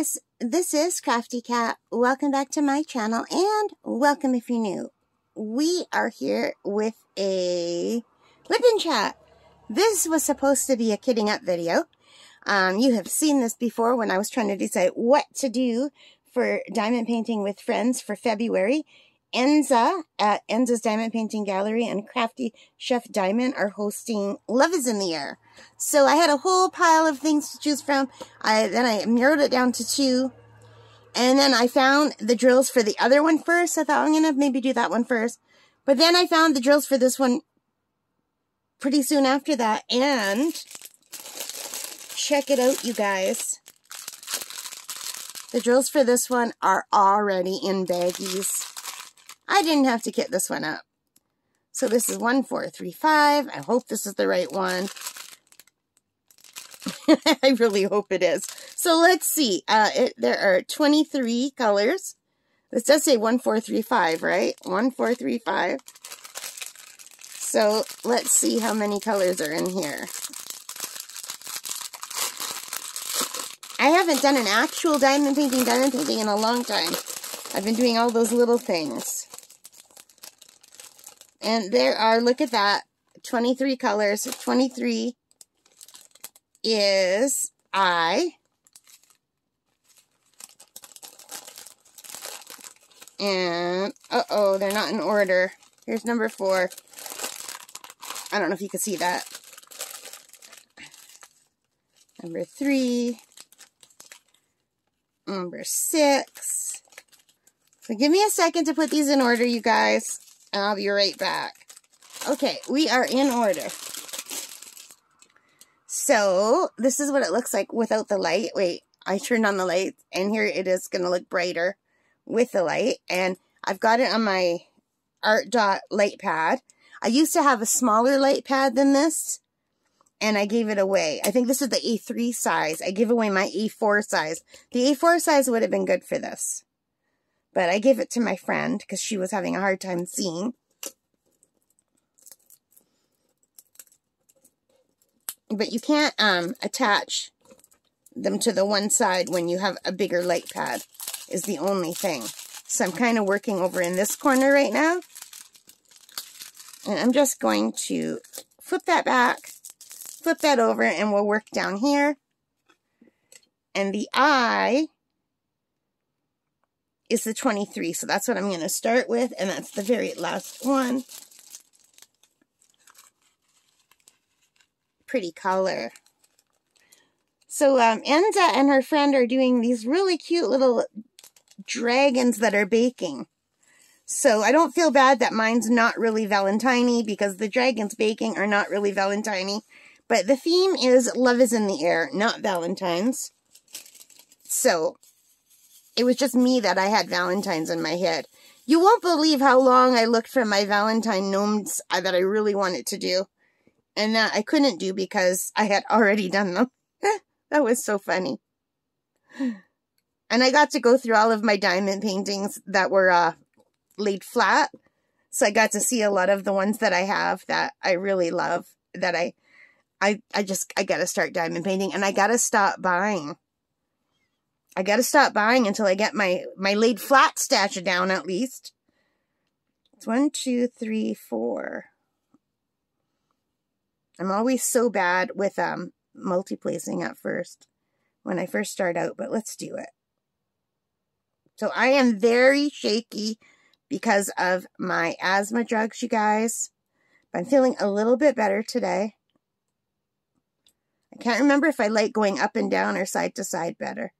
guys, this is Crafty Kat. Welcome back to my channel and welcome if you're new. We are here with a and chat. This was supposed to be a kidding up video. Um, you have seen this before when I was trying to decide what to do for diamond painting with friends for February. Enza at Enza's Diamond Painting Gallery and Crafty Chef Diamond are hosting Love is in the Air. So I had a whole pile of things to choose from. I Then I narrowed it down to two. And then I found the drills for the other one first. I thought I'm going to maybe do that one first. But then I found the drills for this one pretty soon after that. And check it out, you guys. The drills for this one are already in baggies. I didn't have to kit this one up. So this is 1435. I hope this is the right one. I really hope it is. So let's see. Uh, it, there are 23 colors. This does say 1435, right? 1435. So let's see how many colors are in here. I haven't done an actual diamond painting, diamond painting in a long time. I've been doing all those little things. And there are, look at that, 23 colors. 23 is I. And, uh-oh, they're not in order. Here's number four. I don't know if you can see that. Number three. Number six. So give me a second to put these in order, you guys. And I'll be right back. Okay, we are in order. So, this is what it looks like without the light. Wait, I turned on the light, and here it is going to look brighter with the light. And I've got it on my Art Dot light pad. I used to have a smaller light pad than this, and I gave it away. I think this is the A3 size. I gave away my A4 size. The A4 size would have been good for this. But I gave it to my friend because she was having a hard time seeing. But you can't um, attach them to the one side when you have a bigger light pad is the only thing. So I'm kind of working over in this corner right now. And I'm just going to flip that back, flip that over, and we'll work down here. And the eye is the 23. So that's what I'm going to start with. And that's the very last one. Pretty color. So um, Enza and her friend are doing these really cute little dragons that are baking. So I don't feel bad that mine's not really Valentine because the dragons baking are not really Valentine. But the theme is love is in the air, not Valentine's. So it was just me that I had Valentine's in my head. You won't believe how long I looked for my Valentine gnomes uh, that I really wanted to do. And that I couldn't do because I had already done them. that was so funny. And I got to go through all of my diamond paintings that were uh, laid flat. So I got to see a lot of the ones that I have that I really love. That I, I, I just, I got to start diamond painting and I got to stop buying. I gotta stop buying until I get my, my laid flat stash down at least. It's one, two, three, four. I'm always so bad with um multi-placing at first when I first start out, but let's do it. So I am very shaky because of my asthma drugs, you guys. But I'm feeling a little bit better today. I can't remember if I like going up and down or side to side better.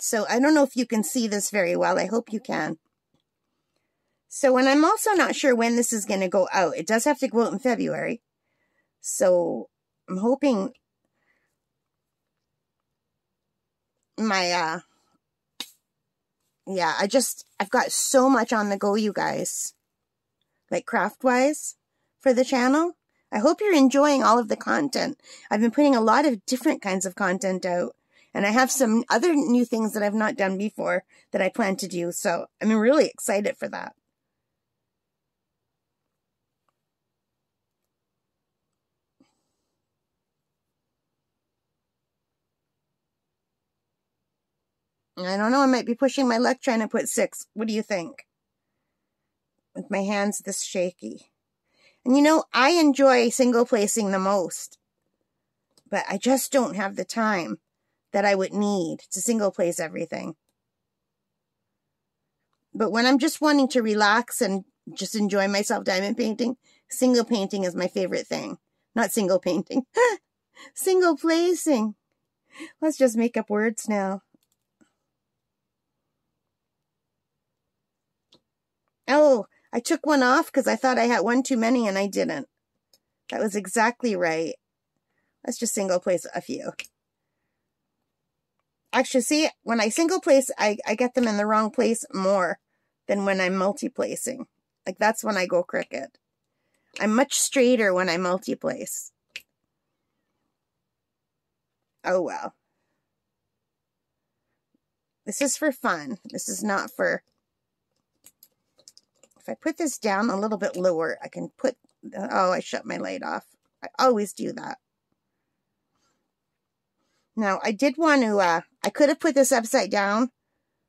So I don't know if you can see this very well. I hope you can. So, and I'm also not sure when this is going to go out. It does have to go out in February. So, I'm hoping my, uh, yeah, I just, I've got so much on the go, you guys. Like craft-wise for the channel. I hope you're enjoying all of the content. I've been putting a lot of different kinds of content out. And I have some other new things that I've not done before that I plan to do. So I'm really excited for that. I don't know, I might be pushing my luck trying to put six. What do you think? With my hands this shaky. And you know, I enjoy single placing the most, but I just don't have the time that I would need to single place everything. But when I'm just wanting to relax and just enjoy myself diamond painting, single painting is my favorite thing. Not single painting. single placing. Let's just make up words now. Oh, I took one off because I thought I had one too many and I didn't. That was exactly right. Let's just single place a few. Actually, see, when I single place, I, I get them in the wrong place more than when I'm multi-placing. Like, that's when I go crooked. I'm much straighter when I multi-place. Oh, well. This is for fun. This is not for... If I put this down a little bit lower, I can put... Oh, I shut my light off. I always do that. Now, I did want to, uh, I could have put this upside down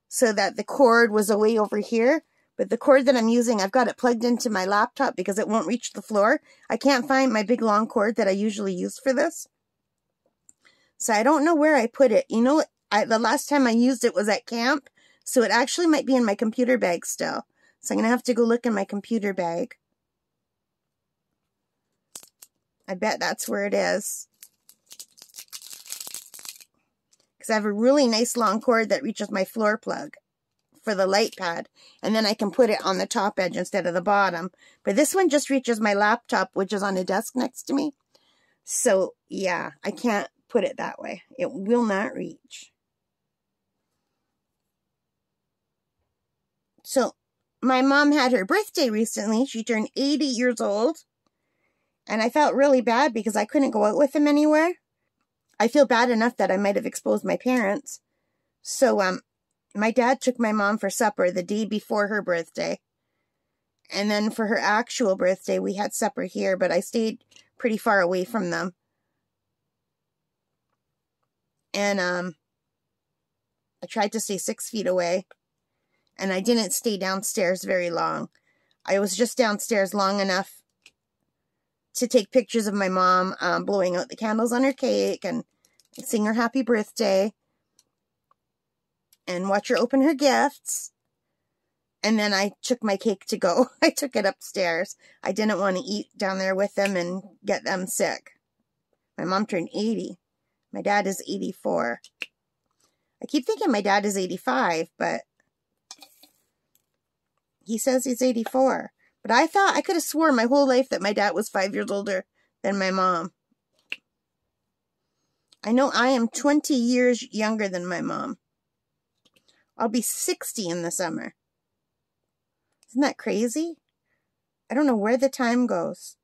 so that the cord was away over here, but the cord that I'm using, I've got it plugged into my laptop because it won't reach the floor. I can't find my big long cord that I usually use for this. So I don't know where I put it. You know, I, the last time I used it was at camp, so it actually might be in my computer bag still. So I'm going to have to go look in my computer bag. I bet that's where it is. Because I have a really nice long cord that reaches my floor plug for the light pad. And then I can put it on the top edge instead of the bottom. But this one just reaches my laptop, which is on a desk next to me. So, yeah, I can't put it that way. It will not reach. So, my mom had her birthday recently. She turned 80 years old. And I felt really bad because I couldn't go out with them anywhere. I feel bad enough that I might have exposed my parents. So, um, my dad took my mom for supper the day before her birthday. And then for her actual birthday, we had supper here, but I stayed pretty far away from them. And, um, I tried to stay six feet away. And I didn't stay downstairs very long. I was just downstairs long enough to take pictures of my mom um, blowing out the candles on her cake and sing her happy birthday and watch her open her gifts. And then I took my cake to go. I took it upstairs. I didn't want to eat down there with them and get them sick. My mom turned 80. My dad is 84. I keep thinking my dad is 85, but he says he's 84. But I thought, I could have sworn my whole life that my dad was five years older than my mom. I know I am 20 years younger than my mom. I'll be 60 in the summer. Isn't that crazy? I don't know where the time goes.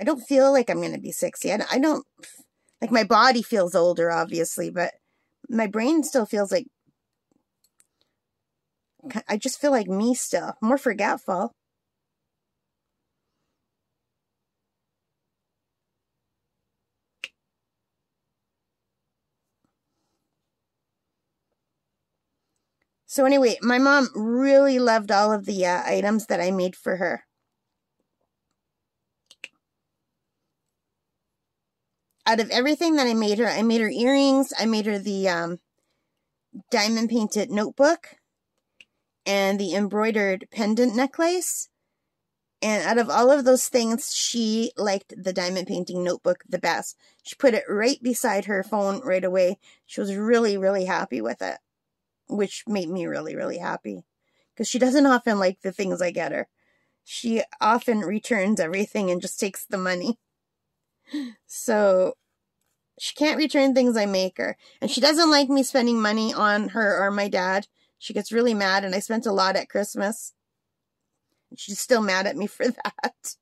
I don't feel like I'm going to be 60. I don't, like my body feels older, obviously, but my brain still feels like I just feel like me still, more forgetful. So anyway, my mom really loved all of the uh, items that I made for her. Out of everything that I made her, I made her earrings, I made her the um, diamond painted notebook, and the embroidered pendant necklace. And out of all of those things, she liked the diamond painting notebook the best. She put it right beside her phone right away. She was really, really happy with it, which made me really, really happy. Because she doesn't often like the things I get her. She often returns everything and just takes the money. So, she can't return things I make her. And she doesn't like me spending money on her or my dad she gets really mad, and I spent a lot at Christmas. She's still mad at me for that.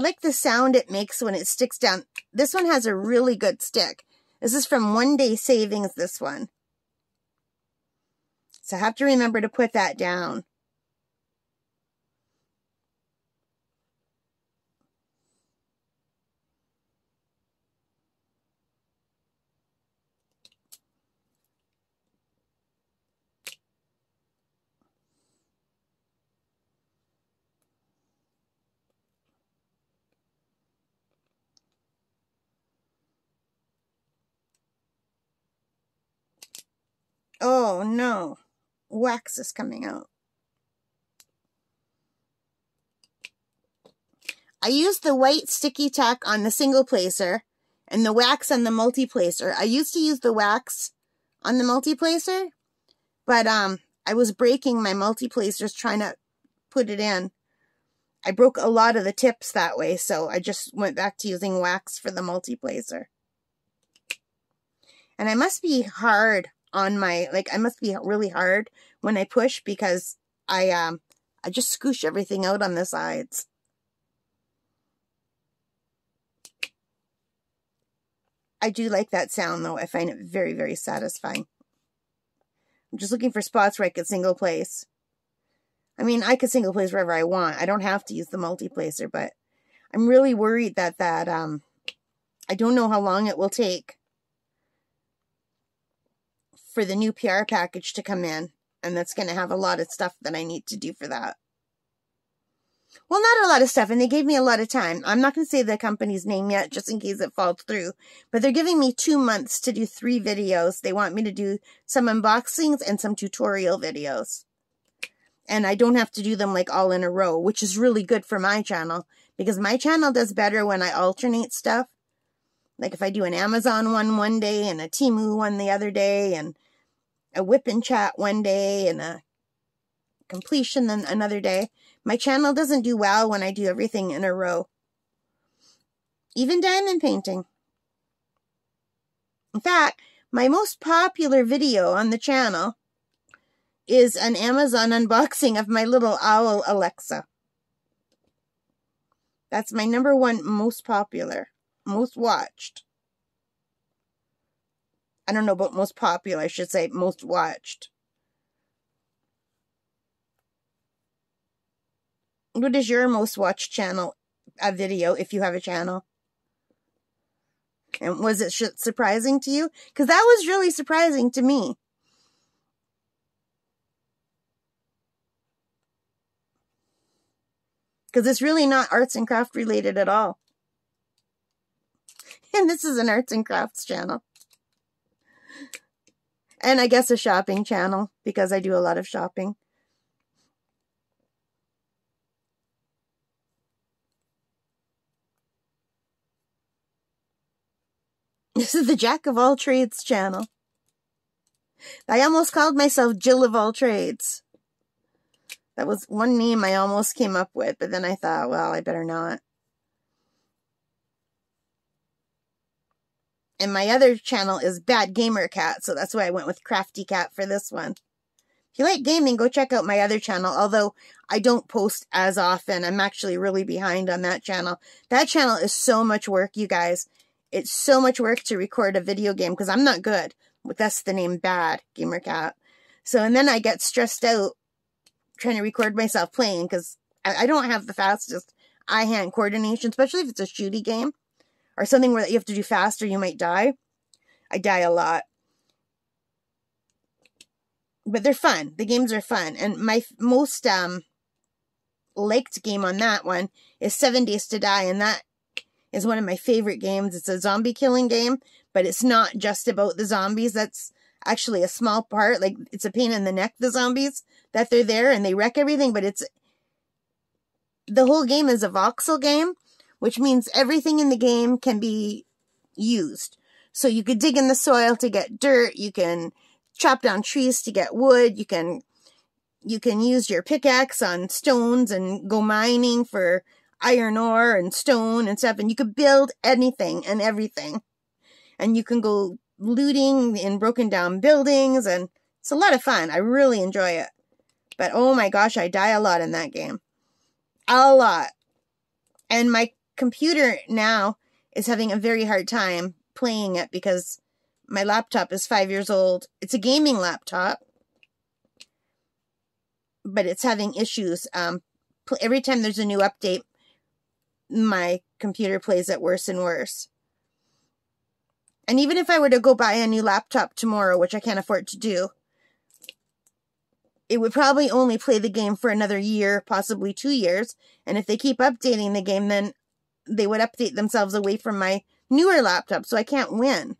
I like the sound it makes when it sticks down this one has a really good stick. This is from One Day Savings, this one. So I have to remember to put that down. Oh no, wax is coming out. I used the white sticky tack on the single placer and the wax on the multi-placer. I used to use the wax on the multi-placer, but um, I was breaking my multi-placers trying to put it in. I broke a lot of the tips that way, so I just went back to using wax for the multi-placer. And I must be hard on my, like, I must be really hard when I push because I, um, I just scoosh everything out on the sides. I do like that sound though. I find it very, very satisfying. I'm just looking for spots where I could single place. I mean, I could single place wherever I want. I don't have to use the multi-placer, but I'm really worried that that, um, I don't know how long it will take for the new PR package to come in. And that's going to have a lot of stuff that I need to do for that. Well, not a lot of stuff, and they gave me a lot of time. I'm not going to say the company's name yet, just in case it falls through. But they're giving me two months to do three videos. They want me to do some unboxings and some tutorial videos. And I don't have to do them like all in a row, which is really good for my channel. Because my channel does better when I alternate stuff. Like if I do an Amazon one one day and a Temu one the other day and a WIP and chat one day and a completion then another day. My channel doesn't do well when I do everything in a row. Even diamond painting. In fact, my most popular video on the channel is an Amazon unboxing of my little owl Alexa. That's my number one most popular most watched. I don't know about most popular, I should say most watched. What is your most watched channel, a video, if you have a channel? And was it surprising to you? Because that was really surprising to me. Because it's really not arts and craft related at all. And this is an arts and crafts channel. And I guess a shopping channel because I do a lot of shopping. This is the Jack of all trades channel. I almost called myself Jill of all trades. That was one name I almost came up with, but then I thought, well, I better not. And my other channel is Bad Gamer Cat, so that's why I went with Crafty Kat for this one. If you like gaming, go check out my other channel, although I don't post as often. I'm actually really behind on that channel. That channel is so much work, you guys. It's so much work to record a video game, because I'm not good. That's the name Bad Gamer Cat. So, and then I get stressed out trying to record myself playing, because I, I don't have the fastest eye-hand coordination, especially if it's a shooty game or something where you have to do fast or you might die. I die a lot. But they're fun. The games are fun. And my most um liked game on that one is Seven Days to Die. And that is one of my favorite games. It's a zombie killing game, but it's not just about the zombies. That's actually a small part. Like, it's a pain in the neck, the zombies, that they're there and they wreck everything, but it's, the whole game is a voxel game which means everything in the game can be used. So you could dig in the soil to get dirt, you can chop down trees to get wood, you can you can use your pickaxe on stones and go mining for iron ore and stone and stuff, and you could build anything and everything. And you can go looting in broken down buildings, and it's a lot of fun. I really enjoy it. But oh my gosh, I die a lot in that game. A lot. And my computer now is having a very hard time playing it because my laptop is five years old. It's a gaming laptop, but it's having issues. Um, every time there's a new update, my computer plays it worse and worse. And even if I were to go buy a new laptop tomorrow, which I can't afford to do, it would probably only play the game for another year, possibly two years. And if they keep updating the game, then they would update themselves away from my newer laptop, so I can't win.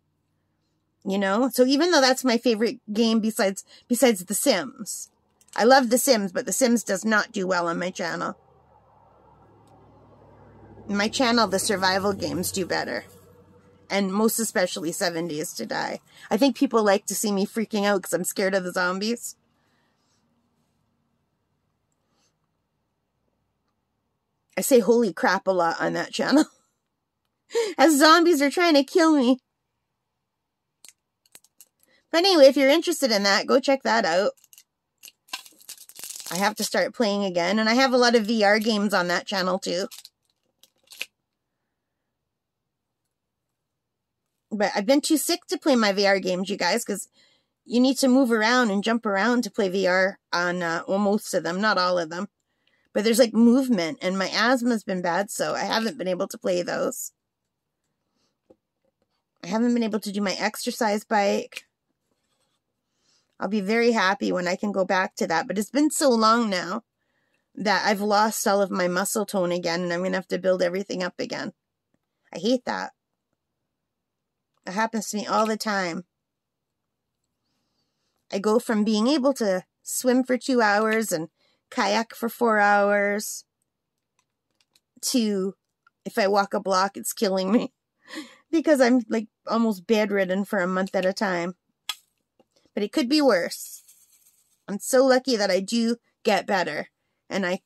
You know? So even though that's my favorite game besides besides The Sims. I love The Sims, but The Sims does not do well on my channel. my channel, the survival games do better. And most especially Seven Days to Die. I think people like to see me freaking out because I'm scared of the zombies. I say holy crap a lot on that channel. As zombies are trying to kill me. But anyway, if you're interested in that, go check that out. I have to start playing again. And I have a lot of VR games on that channel too. But I've been too sick to play my VR games, you guys, because you need to move around and jump around to play VR on, uh, well, most of them, not all of them. But there's like movement, and my asthma's been bad, so I haven't been able to play those. I haven't been able to do my exercise bike. I'll be very happy when I can go back to that. But it's been so long now that I've lost all of my muscle tone again and I'm going to have to build everything up again. I hate that. It happens to me all the time. I go from being able to swim for two hours and kayak for four hours to if I walk a block, it's killing me because I'm like almost bedridden for a month at a time. But it could be worse. I'm so lucky that I do get better and I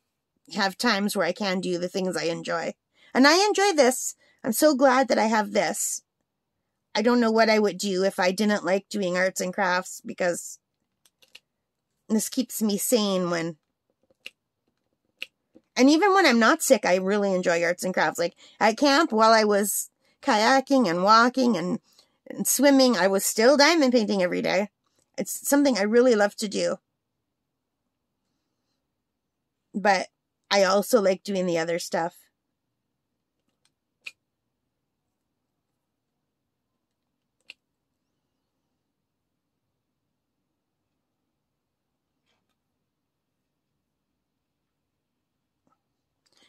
have times where I can do the things I enjoy. And I enjoy this. I'm so glad that I have this. I don't know what I would do if I didn't like doing arts and crafts because this keeps me sane when and even when I'm not sick, I really enjoy arts and crafts. Like at camp, while I was kayaking and walking and, and swimming, I was still diamond painting every day. It's something I really love to do. But I also like doing the other stuff.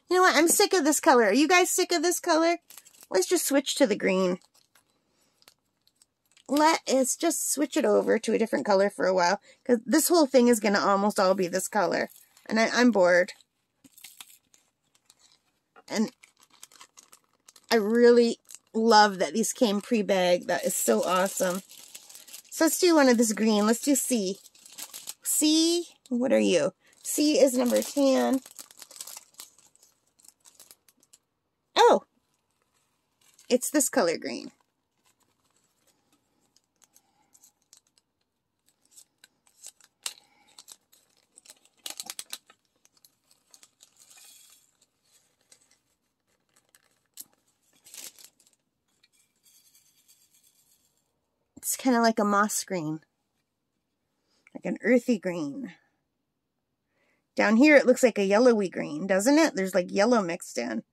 You know what? I'm sick of this color. Are you guys sick of this color? Let's just switch to the green. Let us just switch it over to a different color for a while. Because this whole thing is going to almost all be this color. And I, I'm bored. And I really love that these came pre-bagged. That is so awesome. So let's do one of this green. Let's do C. C, what are you? C is number 10. Oh, it's this color green. It's kind of like a moss green. Like an earthy green. Down here it looks like a yellowy green, doesn't it? There's like yellow mixed in.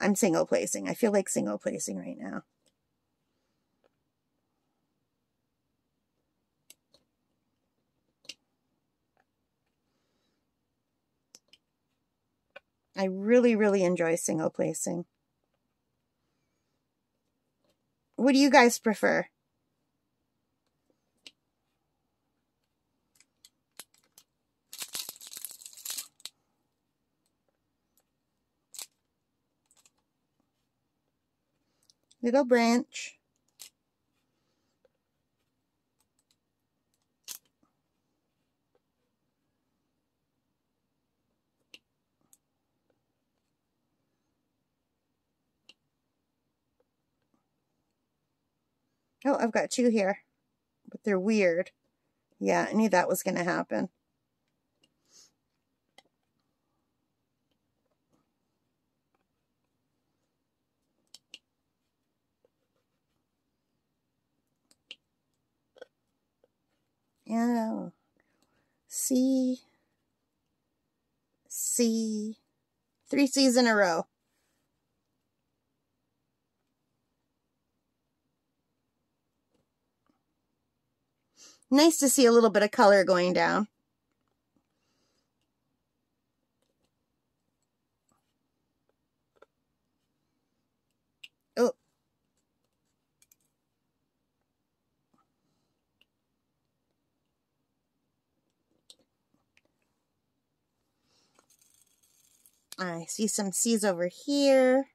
I'm single placing. I feel like single placing right now. I really, really enjoy single placing. What do you guys prefer? Little branch. Oh, I've got two here, but they're weird. Yeah, I knew that was going to happen. C, C, three C's in a row. Nice to see a little bit of color going down. I see some C's over here.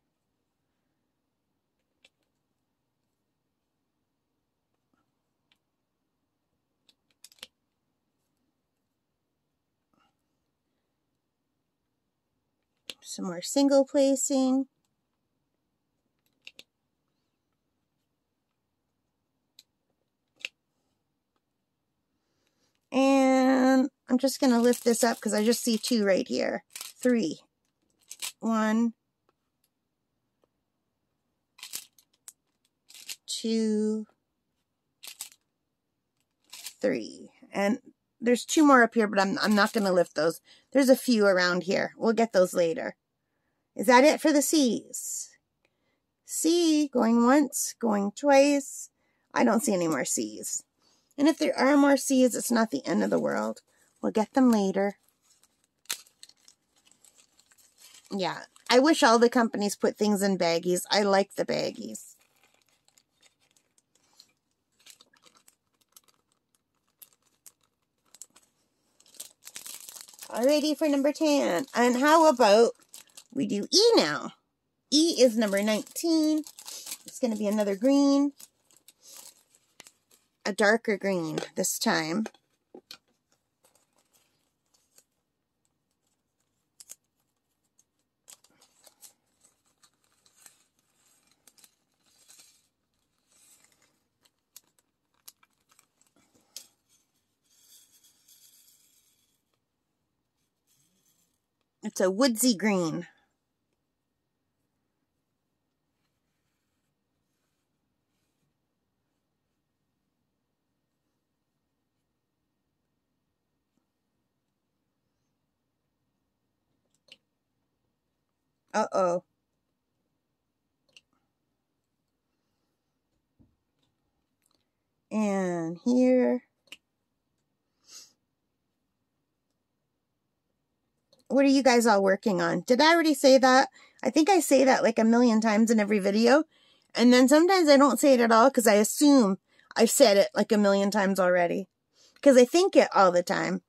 some more single placing. And I'm just going to lift this up because I just see two right here. Three. One. Two. Three. And there's two more up here, but I'm, I'm not going to lift those. There's a few around here. We'll get those later. Is that it for the C's? C, going once, going twice. I don't see any more C's. And if there are more C's, it's not the end of the world. We'll get them later. Yeah, I wish all the companies put things in baggies. I like the baggies. Alrighty for number 10. And how about we do E now. E is number 19. It's going to be another green. A darker green this time. It's a woodsy green. Uh-oh. And here. What are you guys all working on? Did I already say that? I think I say that like a million times in every video. And then sometimes I don't say it at all because I assume I've said it like a million times already. Because I think it all the time.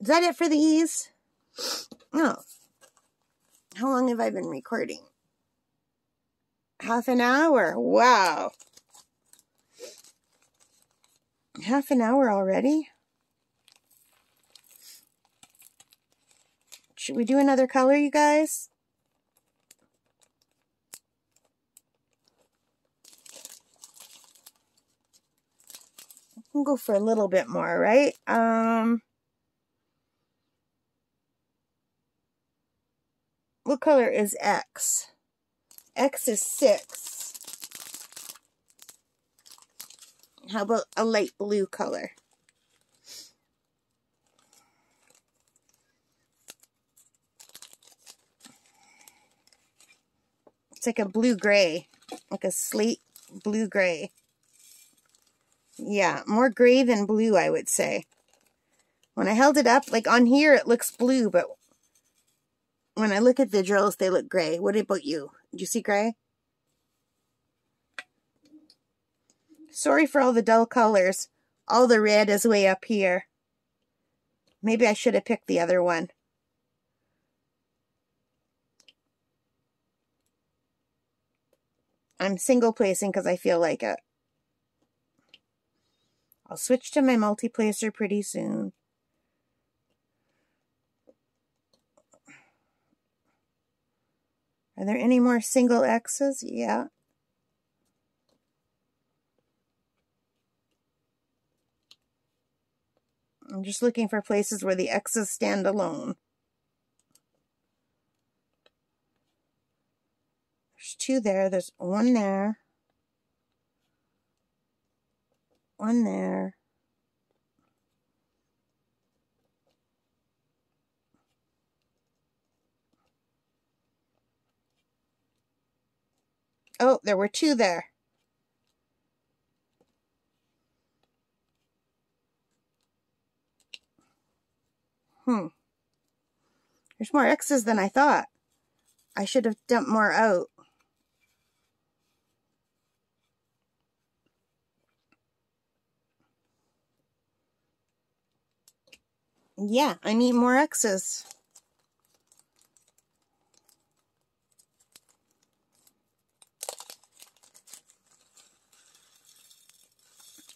Is that it for the E's? No. Oh. How long have I been recording? Half an hour. Wow. Half an hour already? Should we do another color, you guys? We'll go for a little bit more, right? Um, What color is X? X is 6. How about a light blue color? It's like a blue-gray, like a slate blue-gray. Yeah, more gray than blue, I would say. When I held it up, like on here, it looks blue, but when I look at the drills, they look gray. What about you? Do you see gray? Sorry for all the dull colors. All the red is way up here. Maybe I should have picked the other one. I'm single placing because I feel like it. I'll switch to my multi-placer pretty soon. Are there any more single X's? Yeah. I'm just looking for places where the X's stand alone. two there. There's one there. One there. Oh, there were two there. Hmm. There's more X's than I thought. I should have dumped more out. Yeah, I need more X's.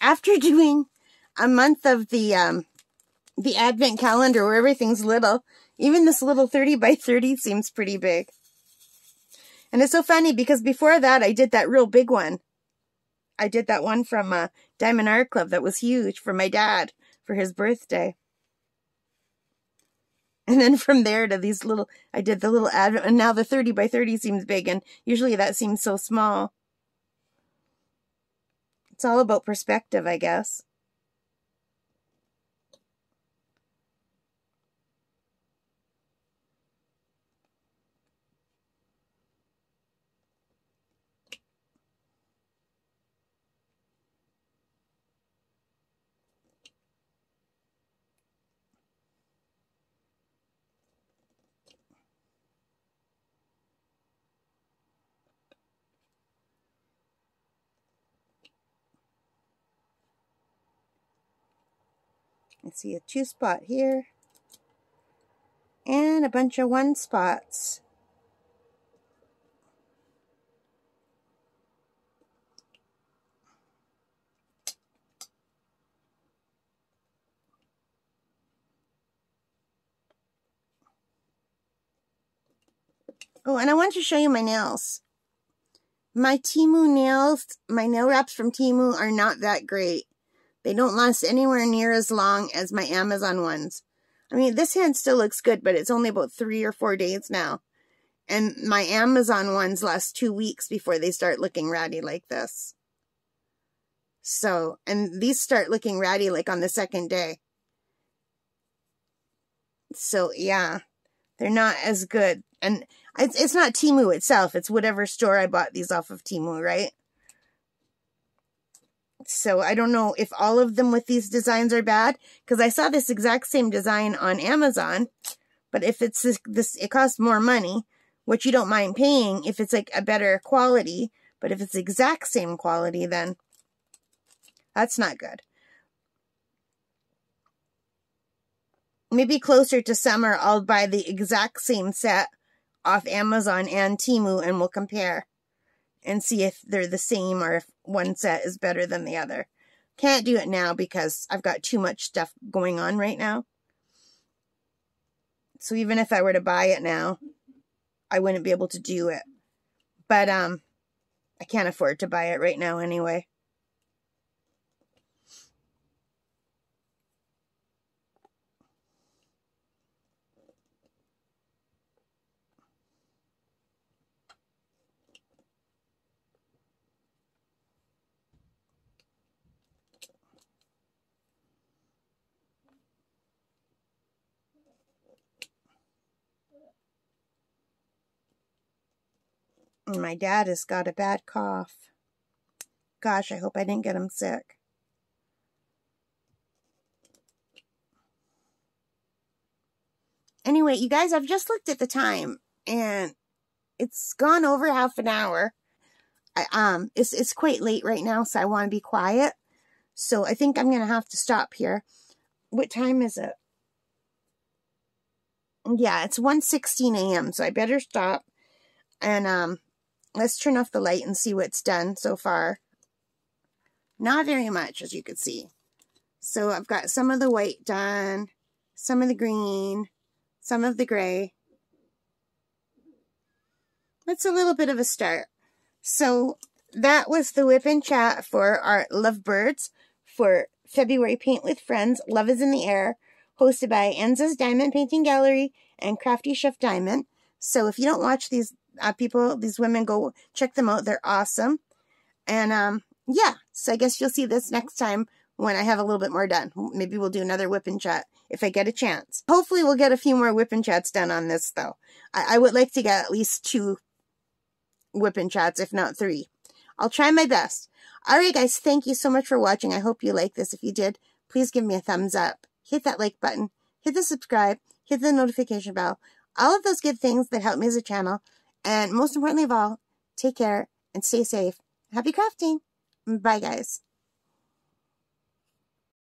After doing a month of the um, the advent calendar where everything's little, even this little 30 by 30 seems pretty big. And it's so funny because before that I did that real big one. I did that one from uh, Diamond Art Club that was huge for my dad for his birthday. And then from there to these little, I did the little advent, and now the 30 by 30 seems big, and usually that seems so small. It's all about perspective, I guess. I see a two spot here and a bunch of one spots. Oh, and I want to show you my nails. My Temu nails, my nail wraps from Temu are not that great. They don't last anywhere near as long as my Amazon ones. I mean, this hand still looks good, but it's only about three or four days now. And my Amazon ones last two weeks before they start looking ratty like this. So, and these start looking ratty like on the second day. So, yeah, they're not as good. And it's, it's not Temu itself. It's whatever store I bought these off of Temu, right? So I don't know if all of them with these designs are bad because I saw this exact same design on Amazon. But if it's this, this, it costs more money, which you don't mind paying if it's like a better quality. But if it's exact same quality, then that's not good. Maybe closer to summer, I'll buy the exact same set off Amazon and Temu and we'll compare and see if they're the same or if one set is better than the other. Can't do it now because I've got too much stuff going on right now. So even if I were to buy it now, I wouldn't be able to do it. But um I can't afford to buy it right now anyway. My dad has got a bad cough. Gosh, I hope I didn't get him sick. Anyway, you guys, I've just looked at the time and it's gone over half an hour. I, um, it's, it's quite late right now, so I want to be quiet. So I think I'm going to have to stop here. What time is it? Yeah, it's 1.16 a.m., so I better stop. And um, let's turn off the light and see what's done so far. Not very much, as you can see. So I've got some of the white done, some of the green, some of the gray. That's a little bit of a start. So that was the WIP and chat for our lovebirds for February Paint with Friends. Love is in the air, hosted by Enza's Diamond Painting Gallery and Crafty Chef Diamond. So if you don't watch these uh, people, these women, go check them out. They're awesome. And um, yeah, so I guess you'll see this next time when I have a little bit more done. Maybe we'll do another WIP and chat if I get a chance. Hopefully we'll get a few more WIP and chats done on this though. I, I would like to get at least two WIP and chats, if not three. I'll try my best. All right, guys, thank you so much for watching. I hope you like this. If you did, please give me a thumbs up. Hit that like button. Hit the subscribe. Hit the notification bell. All of those good things that help me as a channel and most importantly of all, take care and stay safe. Happy crafting. Bye, guys.